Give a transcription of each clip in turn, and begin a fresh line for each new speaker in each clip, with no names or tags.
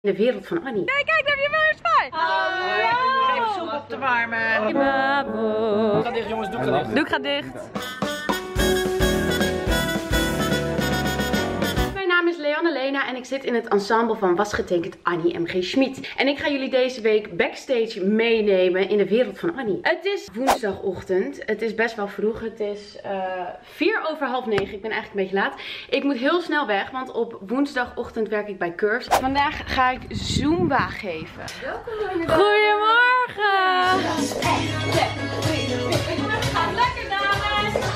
In de wereld van Annie.
Kijk, kijk, daar heb je wel eens bij.
Hallo! Geef soep op te warmen.
Bravo.
Ga dicht jongens, doe ga dicht.
Doe ik ga dicht.
En ik zit in het ensemble van Wasgetekend Annie M.G. Schmid. En ik ga jullie deze week backstage meenemen in de wereld van Annie. Het is woensdagochtend. Het is best wel vroeg. Het is uh, vier over half negen. Ik ben eigenlijk een beetje laat. Ik moet heel snel weg, want op woensdagochtend werk ik bij Curves. Vandaag ga ik Zumba geven. Welkom
Goedemorgen! Gaat lekker dames!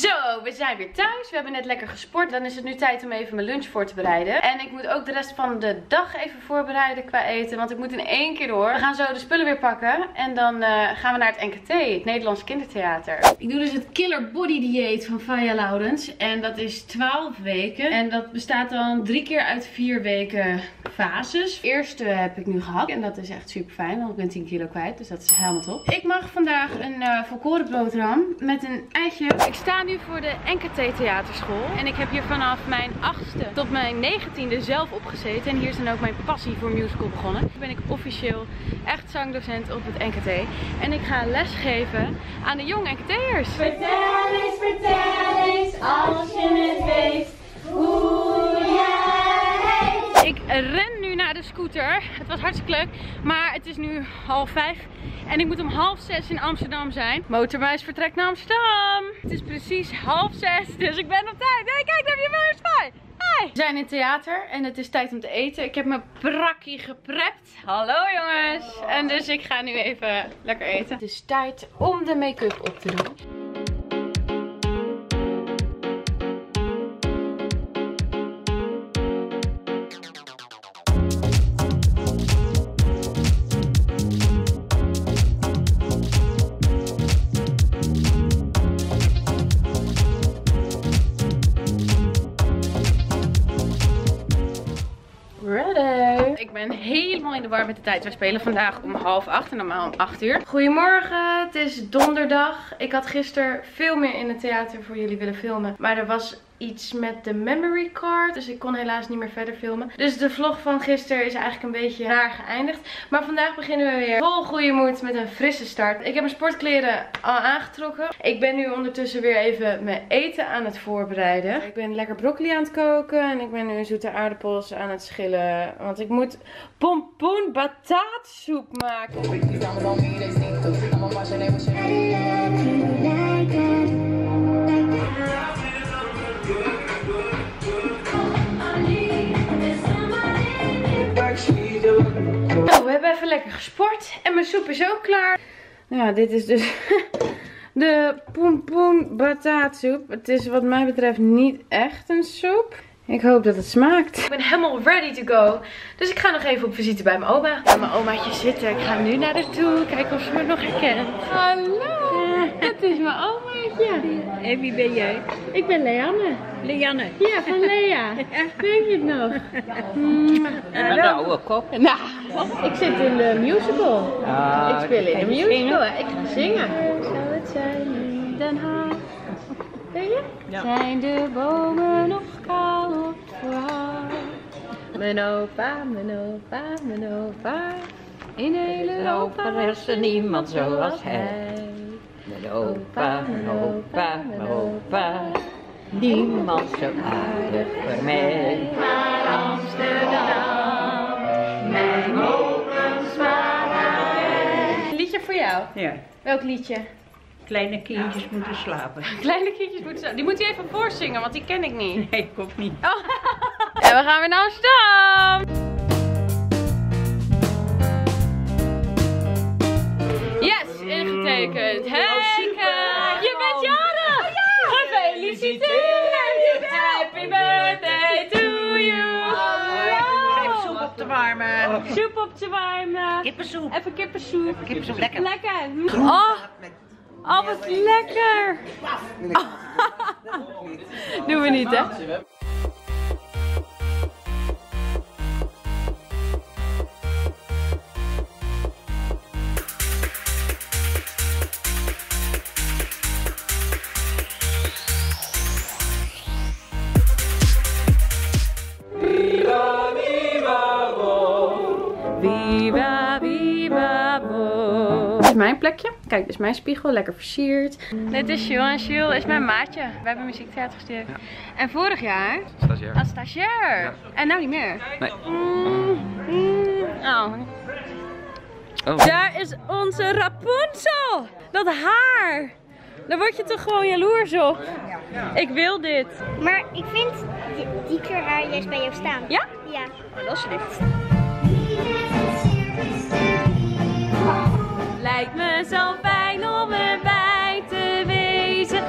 Zo, we zijn weer thuis. We hebben net lekker gesport. Dan is het nu tijd om even mijn lunch voor te bereiden. En ik moet ook de rest van de dag even voorbereiden qua eten. Want ik moet in één keer door. We gaan zo de spullen weer pakken. En dan uh, gaan we naar het NKT, het Nederlands Kindertheater. Ik doe dus het Killer Body Dieet van Faya Laurens. En dat is 12 weken. En dat bestaat dan drie keer uit vier weken fases. De eerste heb ik nu gehad. En dat is echt super fijn. Want ik ben 10 kilo kwijt. Dus dat is helemaal top. Ik mag vandaag een uh, volkoren boterham met een eitje. Ik sta nu voor de NKT Theaterschool. En ik heb hier vanaf mijn achtste tot mijn negentiende zelf opgezeten. En hier is dan ook mijn passie voor musical begonnen. Nu ben ik officieel echt zangdocent op het NKT. En ik ga lesgeven aan de jonge NKT'ers.
Vertel eens, vertel eens, Het
was hartstikke leuk. Maar het is nu half vijf. En ik moet om half zes in Amsterdam zijn. Motormuis vertrekt naar Amsterdam. Het is precies half zes, dus ik ben op tijd. Hey, kijk, daar heb je wel eens bij. We zijn in het theater en het is tijd om te eten. Ik heb mijn brakkie geprept. Hallo jongens. En dus ik ga nu even lekker eten. Het is tijd om de make-up op te doen. Ben helemaal in de war met de tijd. Wij spelen vandaag om half acht en normaal om acht uur. Goedemorgen, het is donderdag. Ik had gisteren veel meer in het theater voor jullie willen filmen. Maar er was iets met de memory card. Dus ik kon helaas niet meer verder filmen. Dus de vlog van gisteren is eigenlijk een beetje raar geëindigd. Maar vandaag beginnen we weer vol goede moed met een frisse start. Ik heb mijn sportkleren al aangetrokken. Ik ben nu ondertussen weer even mijn eten aan het voorbereiden. Ik ben lekker broccoli aan het koken. En ik ben nu zoete aardappels aan het schillen. Want ik moet pompoen bataatsoep maken. En ook klaar. Nou ja, dit is dus de pompoen bataatsoep. Het is wat mij betreft niet echt een soep. Ik hoop dat het smaakt. Ik ben helemaal ready to go. Dus ik ga nog even op visite bij mijn oma. Ga mijn omaatje zitten. Ik ga nu naar haar toe. Kijken of ze me nog herkent. Hallo. Het is mijn omaatje.
En wie ben jij?
Ik ben Leanne.
Lianne.
Ja, van Lea. Weet je het nog? Mm,
Met de oude kop.
Nou, ik zit in de musical.
Ah,
ik speel in de musical. Ik ga zingen. Zou het zijn in Den Haag? Je?
Ja.
Zijn de bomen nog kaal op verhaal? Mijn opa, mijn opa, mijn opa. In heel Europa
Europa is er niemand zoals hij. Mijn opa, mijn opa, mijn opa. Niemand zo aardig voor mij.
Jou.
Ja,
Welk liedje?
kleine kindjes moeten slapen.
Kleine kindjes moeten zo. Die moet je even voorzingen, want die ken ik niet.
Nee, ik ook niet.
Oh. En we gaan weer naar Amsterdam.
Soep op te warmen. Kippensoep.
Even kippensoep.
Kippensoep, lekker.
Lekker. Oh, oh wat lekker. Doen we niet, hè? Viva, viva. Dit is mijn plekje. Kijk, dit is mijn spiegel. Lekker versierd. Dit is Jules en Jules is mijn maatje. We hebben muziektheater gestuurd. Ja. En vorig jaar...
Stagiair.
Als stagiair. En nou niet meer.
Nee.
Mm, mm. Oh.
oh.
Daar is onze Rapunzel. Dat haar. Daar word je toch gewoon jaloers op. Ja. Ik wil dit.
Maar ik vind die, die kleur haar juist bij jou staan.
Ja?
Ja.
Oh, dat is lief. Lijkt me zo fijn om erbij te wezen.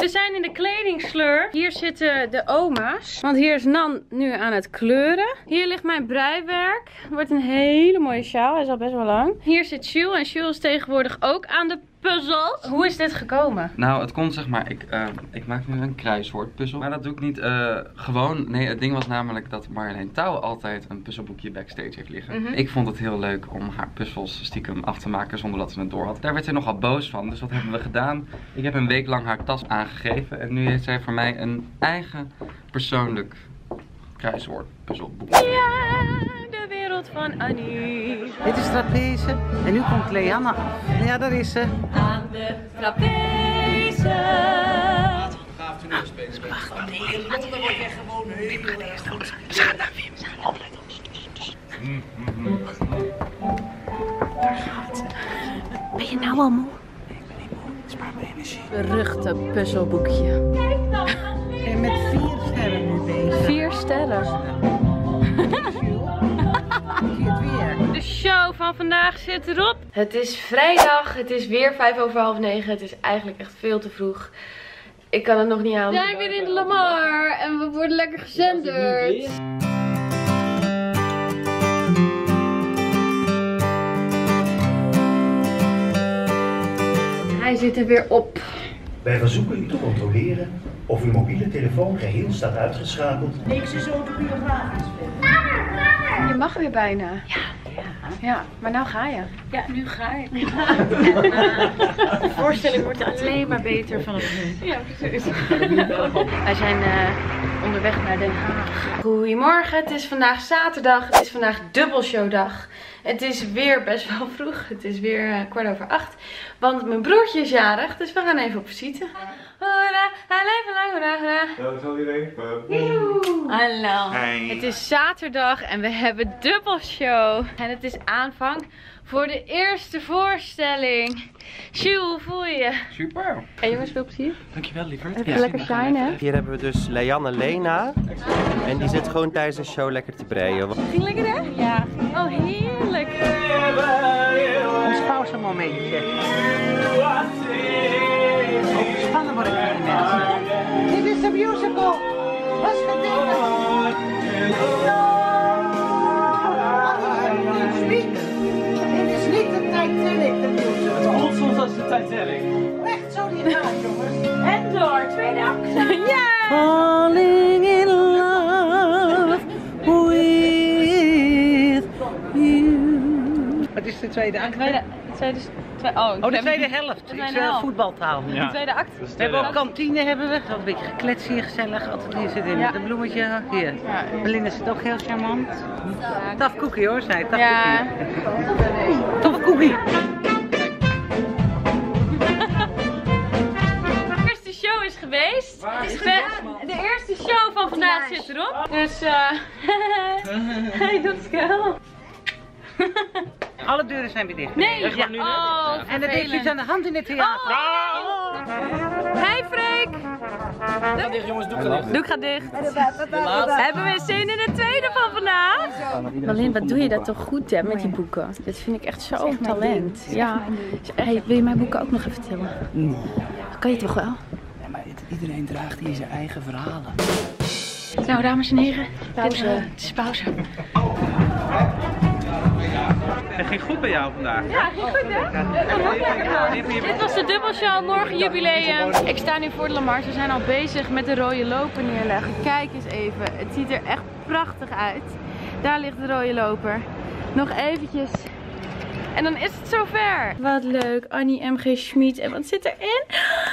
We zijn in de kledingsleur. Hier zitten de oma's. Want hier is Nan nu aan het kleuren. Hier ligt mijn breiwerk. Wordt een hele mooie sjaal. Hij is al best wel lang. Hier zit Jules. En Jules is tegenwoordig ook aan de puzzels. Hoe is dit gekomen?
Nou, het komt zeg maar, ik, eh, ik maak nu een kruiswoordpuzzel. Maar dat doe ik niet eh, gewoon. Nee, het ding was namelijk dat Marjolein Touw altijd een puzzelboekje backstage heeft liggen.
Mhm.
Ik vond het heel leuk om haar puzzels stiekem af te maken zonder dat ze het door had. Daar werd ze nogal boos van, dus wat hebben we gedaan? Ik heb een week lang haar tas aangegeven en nu heeft zij voor mij een eigen persoonlijk kruiswoordpuzzelboek.
Ja, van Annie.
Dit is trapeze en nu komt Leanne af. Ja, daar is ze.
Aan de trapeze. Ben je nou al moe?
Spaar mijn energie.
Beruchte puzzelboekje.
En met vier sterren nu bezig.
Vier sterren. Van vandaag zit erop. Het is vrijdag. Het is weer vijf over half negen. Het is eigenlijk echt veel te vroeg. Ik kan het nog niet aan. We zijn weer in de Lamar en we worden lekker gezenderd. Hij zit er weer op.
Wij verzoeken u te controleren of uw mobiele telefoon geheel staat uitgeschakeld.
Je mag weer bijna. Ja, ja. Ja, maar nou ga je. Ja, nu ga ik.
De voorstelling wordt alleen maar beter vanaf nu.
Ja, precies. Wij zijn eh, onderweg naar Den Haag. Goedemorgen, het is vandaag zaterdag. Het is vandaag dubbelshowdag. Het is weer best wel vroeg. Het is weer eh, kwart over acht. Want mijn broertje is jarig, dus we gaan even op visite. Hoera, hij leven lang, hoera, hoera. Hallo. Het is zaterdag en we hebben dubbelshow. En het is aanvang voor de eerste voorstelling. Sjoe, hoe voel je?
Super.
En jongens, veel plezier.
Dankjewel lieverd.
Even lekker shinen.
Hier hebben we dus Leanne Lena. En die zit gewoon tijdens de show lekker te breien.
Ging lekker hè? Ja. Oh, heerlijk.
Ons pauzemomentje. Musical. Ding? Dit is niet de Titanic, de musical. Het voelt soms als de Titanic. Echt zo die gaat, jongens. En door, tweede act.
Ja!
Wat is de tweede act?
Tweede, tweede, tweede, oh,
Oh, de tweede helft. Ik
tweede
zeg
helft.
voetbaltaal.
De tweede act.
We hebben ook kantine, hebben we. Een beetje geklets hier, gezellig. Altijd hier zit in
Ja.
met een bloemetje. Hier. Belinda zit ook heel charmant. Taf koekie hoor, zei Taf
Ja.
koekie. Toffe koekie.
De eerste show is geweest. De, de eerste show van vandaag zit erop. Dus eh. Hij doet skel.
Alle deuren zijn weer dicht.
Nee,
Ja.
oh,
En er is iets aan de hand in het theater.
Oh. Hey Freek! Doe ik gaat dicht. Hebben we zin in de tweede van vandaag? Marlene, wat doe je dat toch goed hè, met die boeken? Dit vind ik echt zo'n talent. Ja. Hey, wil je mijn boeken ook nog even vertellen? Kan je toch wel?
Maar iedereen draagt hier zijn eigen verhalen.
Nou, dames en heren, pauze. het is pauze.
Het ging goed bij jou vandaag.
Ja, ging goed hè? Dit was de dubbelshow, morgen jubileum. Ik sta nu voor de Lamar. Ze zijn al bezig met de rode loper neerleggen. Kijk eens even. Het ziet er echt prachtig uit. Daar ligt de rode loper. Nog eventjes. En dan is het zover. Wat leuk. Annie M.G. Schmid. En wat zit erin?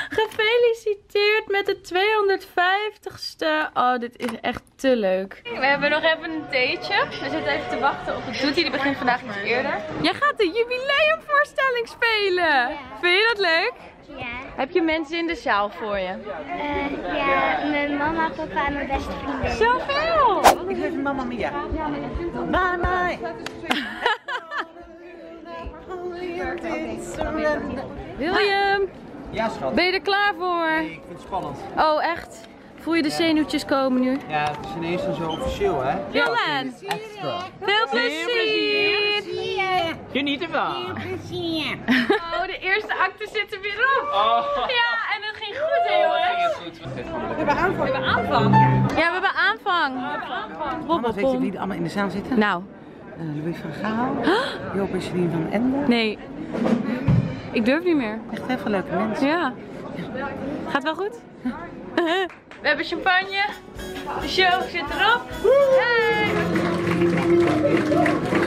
Gefeliciteerd met de 150ste. Oh, dit is echt te leuk. We hebben nog even een theetje. We zitten even te wachten op het doetie. Die begint vandaag iets eerder. Jij gaat de jubileumvoorstelling spelen. Vind je dat leuk?
Ja.
Heb je mensen in de zaal voor je?
Eh, ja, mijn mama, papa en mijn beste vrienden.
Zoveel!
Ik geef Mamma Mia. Mama.
William,
Ja, schat.
ben je er klaar voor?
Ik vind het spannend.
Oh, echt? Voel je de zenuwtjes komen nu?
Ja, het is ineens zo officieel, hè?
Jolan,
Extra.
veel plezier!
Geniet ervan.
Oh, de eerste acte zit er weer op. Ja, en het ging goed, hè, jongens?
We hebben aanvang.
We hebben aanvang. Ja, we hebben aanvang.
Mama, weet je wie er allemaal in de zaal zitten?
Nou,
Eh, Louis van Gaal, Joop en Celine van Ende.
nee. Ik durf niet meer.
Echt heel veel leuke mensen.
Ja. Gaat wel goed? We hebben champagne. De show zit erop. Hey!